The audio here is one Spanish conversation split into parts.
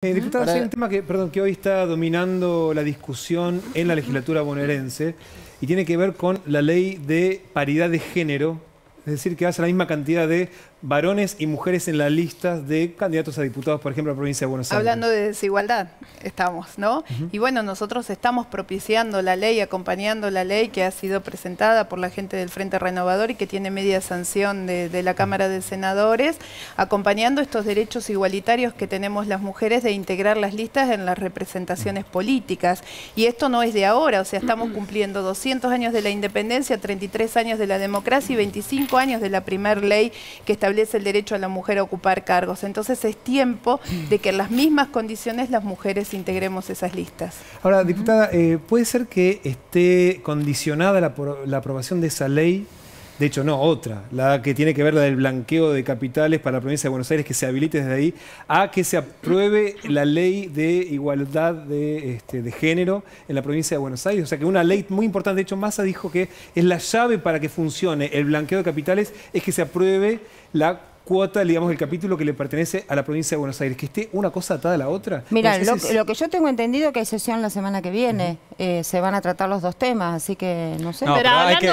Eh, diputado, hay un tema que, perdón, que hoy está dominando la discusión en la legislatura bonaerense y tiene que ver con la ley de paridad de género, es decir, que hace la misma cantidad de varones y mujeres en las listas de candidatos a diputados, por ejemplo, a la provincia de Buenos Aires. Hablando de desigualdad, estamos, ¿no? Y bueno, nosotros estamos propiciando la ley, acompañando la ley que ha sido presentada por la gente del Frente Renovador y que tiene media sanción de, la Cámara de Senadores, acompañando estos derechos igualitarios que tenemos las mujeres de integrar las listas en las representaciones políticas. Y esto no es de ahora, o sea, estamos cumpliendo 200 años de la independencia, 33 años de la democracia y 25 años de la primer ley que está establece el derecho a la mujer a ocupar cargos. Entonces es tiempo de que en las mismas condiciones las mujeres integremos esas listas. Ahora, diputada, eh, ¿puede ser que esté condicionada la, la aprobación de esa ley de hecho, no, otra, la que tiene que ver la del blanqueo de capitales para la provincia de Buenos Aires, que se habilite desde ahí, a que se apruebe la ley de igualdad de, este, de género en la provincia de Buenos Aires. O sea que una ley muy importante, de hecho, Massa dijo que es la llave para que funcione el blanqueo de capitales, es que se apruebe la cuota, digamos, el capítulo que le pertenece a la provincia de Buenos Aires, que esté una cosa atada a la otra. Mira, lo, que yo tengo entendido que hay sesión la semana que viene, eh, se van a tratar los dos temas, así que no sé. pero,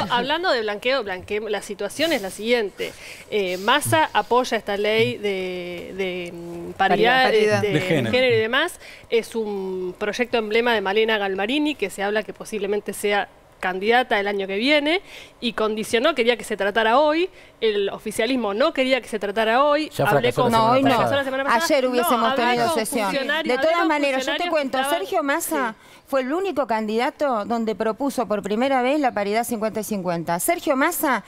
hablando, de blanqueo, blanqueo, la situación es la siguiente. Eh, Massa apoya esta ley de, mm, paridad, de, género. y demás. Es un proyecto emblema de Malena Galmarini, que se habla que posiblemente sea candidata el año que viene y condicionó, quería que se tratara hoy, el oficialismo no quería que se tratara hoy, hablé con... No, hoy no, ayer hubiésemos tenido sesión. De todas maneras, yo te cuento, Sergio Massa fue el único candidato donde propuso por primera vez la paridad 50 y 50. Sergio Massa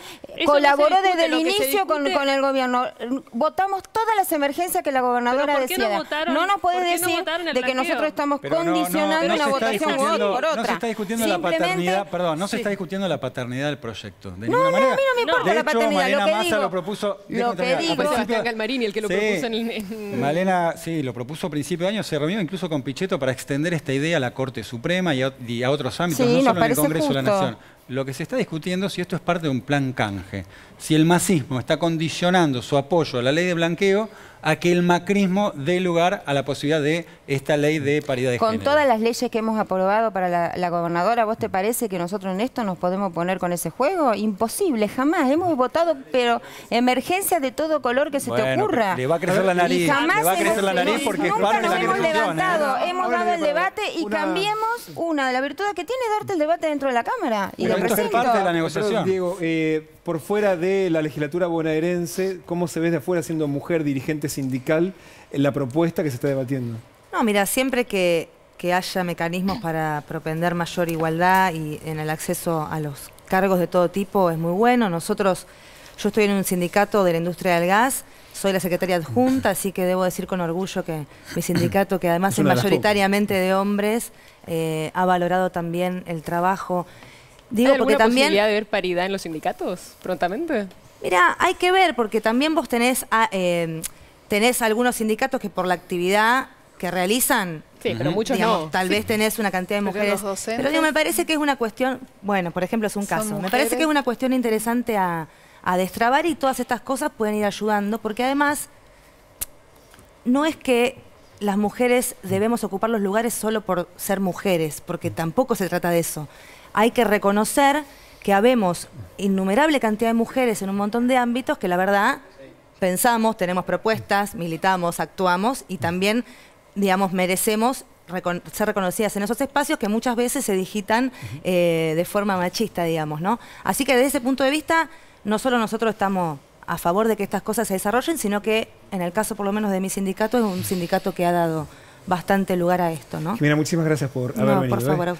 colaboró desde el inicio con, el gobierno. Votamos todas las emergencias que la gobernadora decía. No, nos puede decir de que nosotros estamos condicionando una votación por otra. No se está discutiendo la paternidad, perdón, no se está discutiendo la paternidad del proyecto. De no, manera. a mí no me importa la paternidad. lo que Massa digo, lo propuso. Lo que digo. Fue Sebastián Galmarini el que lo propuso en el. Malena, sí, lo propuso a principio de año. Se reunió incluso con Pichetto para extender esta idea a la Corte Suprema y a, otros ámbitos, no solo en el Congreso de la Nación. Lo que se está discutiendo es si esto es parte de un plan canje. Si el masismo está condicionando su apoyo a la ley de blanqueo a que el macrismo dé lugar a la posibilidad de esta ley de paridad de con género. Con todas las leyes que hemos aprobado para la, gobernadora, ¿vos te parece que nosotros en esto nos podemos poner con ese juego? Imposible, jamás. Hemos votado, pero emergencia de todo color que se te ocurra. Le va a crecer la nariz. le va a crecer la nariz porque nunca parte nos de la hemos levantado, ¿eh? hemos dado el debate y cambiemos una de las virtudes que tiene darte el debate dentro de la Cámara. Y es parte de la negociación. Diego, eh, por fuera de la legislatura bonaerense, ¿cómo se ve de afuera siendo mujer dirigente sindical en la propuesta que se está debatiendo? No, mira, siempre que, haya mecanismos para propender mayor igualdad y en el acceso a los cargos de todo tipo es muy bueno. Nosotros, yo estoy en un sindicato de la industria del gas, soy la secretaria adjunta, así que debo decir con orgullo que mi sindicato, que además es, mayoritariamente de hombres, eh, ha valorado también el trabajo Digo, ¿Hay porque también posibilidad de ver paridad en los sindicatos prontamente? Mira, hay que ver porque también vos tenés eh, tenés algunos sindicatos que por la actividad que realizan Sí, pero muchos no. Tal vez tenés una cantidad de mujeres. Pero digo, me parece que es una cuestión, bueno, por ejemplo, es un caso. Me parece que es una cuestión interesante a, a, destrabar y todas estas cosas pueden ir ayudando, porque además no es que las mujeres debemos ocupar los lugares solo por ser mujeres, porque tampoco se trata de eso hay que reconocer que habemos innumerable cantidad de mujeres en un montón de ámbitos que la verdad pensamos, tenemos propuestas, militamos, actuamos y también, digamos, merecemos ser reconocidas en esos espacios que muchas veces se digitan eh, de forma machista, digamos, ¿no? Así que desde ese punto de vista, no solo nosotros estamos a favor de que estas cosas se desarrollen, sino que en el caso por lo menos de mi sindicato es un sindicato que ha dado bastante lugar a esto, ¿no? Jimena, muchísimas gracias por haber venido. Por favor, ¿eh?